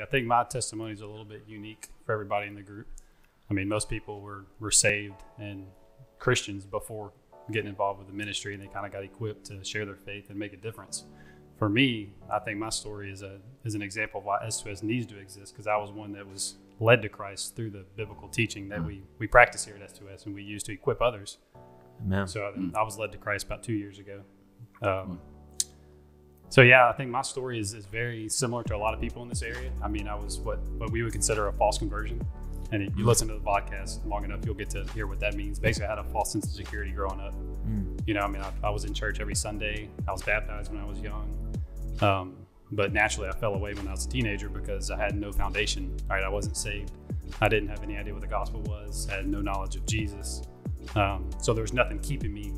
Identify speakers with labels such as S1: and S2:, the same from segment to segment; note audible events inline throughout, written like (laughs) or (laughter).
S1: absolutely. I think my testimony is a little bit unique for everybody in the group. I mean, most people were, were saved and Christians before getting involved with the ministry, and they kind of got equipped to share their faith and make a difference. For me, I think my story is a is an example of why S2S needs to exist because I was one that was led to Christ through the biblical teaching that mm. we we practice here at S2S and we use to equip others.
S2: Amen.
S1: So I, mm. I was led to Christ about two years ago. Um, mm. So yeah, I think my story is, is very similar to a lot of people in this area. I mean, I was what what we would consider a false conversion, and if you listen to the podcast long enough, you'll get to hear what that means. Basically, I had a false sense of security growing up.
S2: Mm.
S1: You know, I mean, I, I was in church every Sunday. I was baptized when I was young, um, but naturally, I fell away when I was a teenager because I had no foundation. Right, I wasn't saved. I didn't have any idea what the gospel was. I had no knowledge of Jesus. Um, so there was nothing keeping me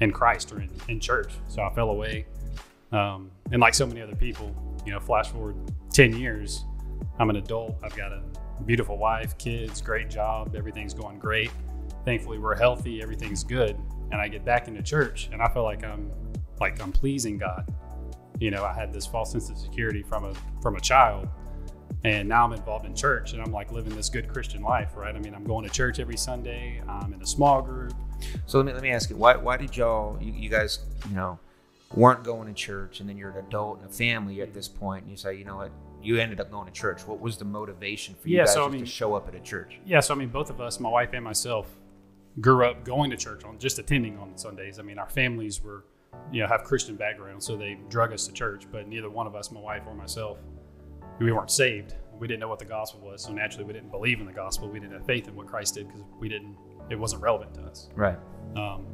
S1: in Christ or in, in church. So I fell away. Um, and like so many other people, you know, flash forward 10 years, I'm an adult. I've got a beautiful wife, kids, great job. Everything's going great. Thankfully, we're healthy. Everything's good. And I get back into church and I feel like I'm like I'm pleasing God. You know, I had this false sense of security from a from a child and now I'm involved in church and I'm like living this good Christian life, right? I mean, I'm going to church every Sunday. I'm in a small group.
S2: So let me let me ask you, why why did y'all you, you guys you know weren't going to church and then you're an adult and a family at this point and you say you know what you ended up going to church. What was the motivation for you
S1: Yeah,
S2: guys
S1: so, I mean-
S2: to show up at a church?
S1: Yeah, so I mean, both of us, my wife and myself, grew up going to church on just attending on Sundays. I mean, our families were, you know, have Christian backgrounds, so they drug us to church. But neither one of us, my wife or myself, we weren't saved. We didn't know what the gospel was, so naturally, we didn't believe in the gospel. We didn't have faith in what Christ did because we didn't. It wasn't relevant to us.
S2: Right.
S1: Um,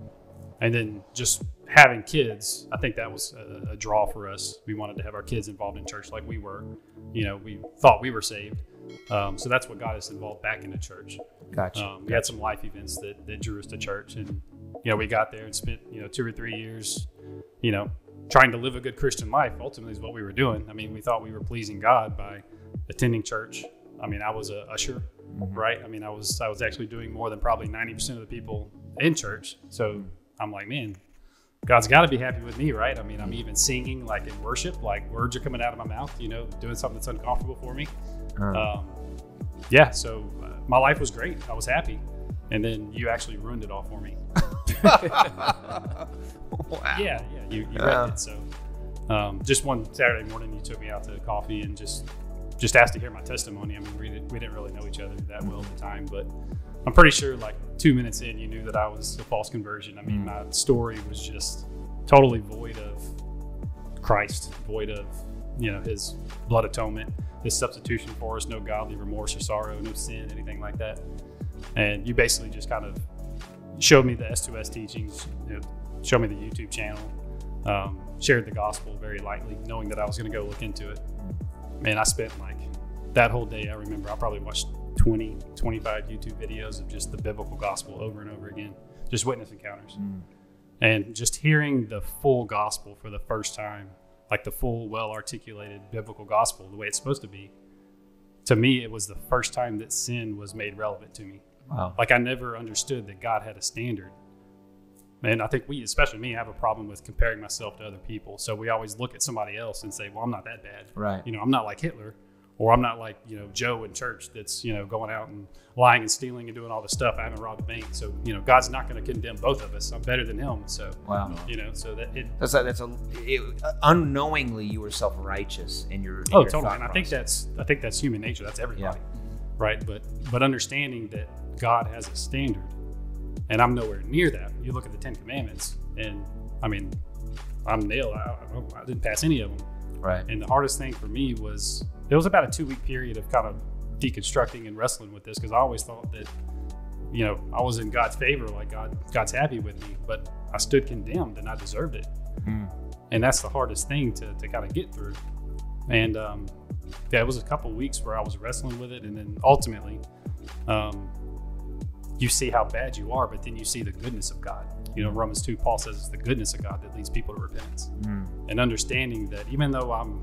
S1: and then just having kids, I think that was a, a draw for us. We wanted to have our kids involved in church like we were. You know, we thought we were saved. Um, so that's what got us involved back into church.
S2: Gotcha.
S1: Um, we had some life events that, that drew us to church, and you know, we got there and spent you know two or three years, you know, trying to live a good Christian life. Ultimately, is what we were doing. I mean, we thought we were pleasing God by attending church. I mean, I was a usher,
S2: Mhm.
S1: right? I mean, I was I was actually doing more than probably ninety percent of the people in church. So I'm like, man, God's got to be happy with me, right? I mean, I'm even singing like in worship, like words are coming out of my mouth, you know, doing something that's uncomfortable for me.
S2: Uh,
S1: Um, yeah, so uh, my life was great. I was happy. And then you actually ruined it all for me. (laughs)
S2: wow.
S1: Yeah, yeah, you, you
S2: Yeah.
S1: it. So um, just one Saturday morning, you took me out to coffee and just just asked to hear my testimony. I mean, we didn't, we didn't really know each other that well at the time, but I'm pretty sure like two minutes in, you knew that I was a false conversion. I mean, my story was just totally void of Christ, void of you know His blood atonement, His substitution for us, no godly remorse or sorrow, no sin, anything like that. And you basically just kind of showed me the S2S teachings, you know, showed me the YouTube channel, um, shared the gospel very lightly, knowing that I was going to go look into it. Man, I spent like that whole day. I remember I probably watched 20, 25 YouTube videos of just the biblical gospel over and over again, just witness encounters.
S2: Mm.
S1: And just hearing the full gospel for the first time, like the full, well articulated biblical gospel, the way it's supposed to be, to me, it was the first time that sin was made relevant to me.
S2: Wow.
S1: Like I never understood that God had a standard. And I think we, especially me, have a problem with comparing myself to other people. So we always look at somebody else and say, well, I'm not that bad.
S2: Right.
S1: You know, I'm not like Hitler or I'm not like, you know, Joe in church that's, you know, going out and lying and stealing and doing all this stuff. I haven't robbed a bank. So, you know, God's not going to condemn both of us. I'm better than him. So,
S2: Wow.
S1: you know, so that it,
S2: That's a, that's a it, unknowingly you were self righteous in your. In
S1: Oh,
S2: your
S1: totally. And I think that's I think that's human nature. That's everybody, right? But but understanding that God has a standard, and I'm nowhere near that. You look at the Ten Commandments, and I mean, I'm nailed. I, I didn't pass any of them.
S2: Right.
S1: And the hardest thing for me was it was about a two week period of kind of deconstructing and wrestling with this because I always thought that you know I was in God's favor, like God God's happy with me, but I stood condemned and I deserved it
S2: Mm.
S1: and that's the hardest thing to, to kind of get through. And um, yeah, it was a couple weeks where I was wrestling with it, and then ultimately, um, you see how bad you are, but then you see the goodness of God. You know, Romans two, Paul says it's the goodness of God that leads people to repentance,
S2: Mm.
S1: and understanding that even though I'm,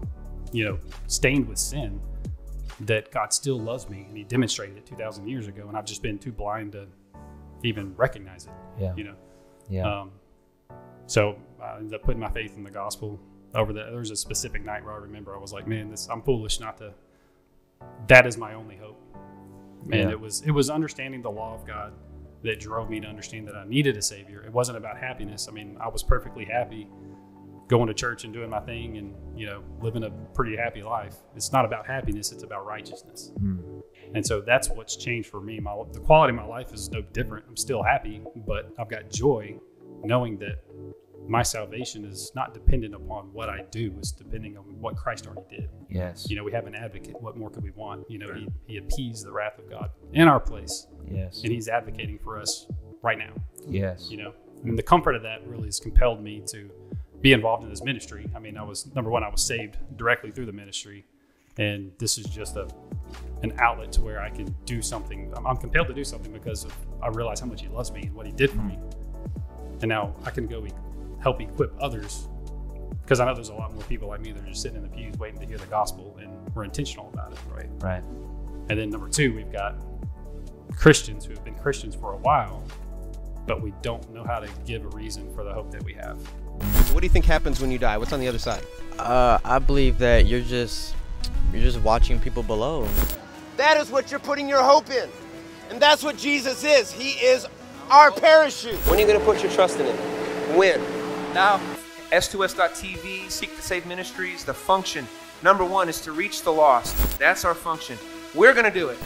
S1: you know, stained with sin, that God still loves me, and He demonstrated it two thousand years ago, and I've just been too blind to even recognize it.
S2: Yeah.
S1: You know.
S2: Yeah.
S1: Um, so I ended up putting my faith in the gospel over the. There was a specific night where I remember I was like, "Man, this I'm foolish not to that is my only hope. And
S2: Yeah.
S1: it was it was understanding the law of God that drove me to understand that I needed a savior. It wasn't about happiness. I mean, I was perfectly happy going to church and doing my thing and, you know, living a pretty happy life. It's not about happiness, it's about righteousness.
S2: Hmm.
S1: And so that's what's changed for me. My the quality of my life is no different. I'm still happy, but I've got joy knowing that my salvation is not dependent upon what I do, it's depending on what Christ already did.
S2: Yes.
S1: You know, we have an advocate. What more could we want? You know, he, he appeased the wrath of God in our place,
S2: Yes.
S1: and he's advocating for us right now.
S2: Yes.
S1: You know, and the comfort of that really has compelled me to be involved in this ministry. I mean, I was number one, I was saved directly through the ministry, and this is just a an outlet to where I can do something. I'm, I'm compelled to do something because of, I realize how much He loves me and what He did for me, mm. and now I can go help equip others. Because I know there's a lot more people like me that are just sitting in the pews waiting to hear the gospel, and we're intentional about it, right?
S2: Right.
S1: And then number two, we've got Christians who have been Christians for a while, but we don't know how to give a reason for the hope that we have.
S3: What do you think happens when you die? What's on the other side?
S4: Uh, I believe that you're just you're just watching people below.
S5: That is what you're putting your hope in. And that's what Jesus is. He is our parachute. When are you going to put your trust in it? When?
S2: Now, S2S.TV, Seek to Save Ministries, the function number one is to reach the lost. That's our function. We're going to do it.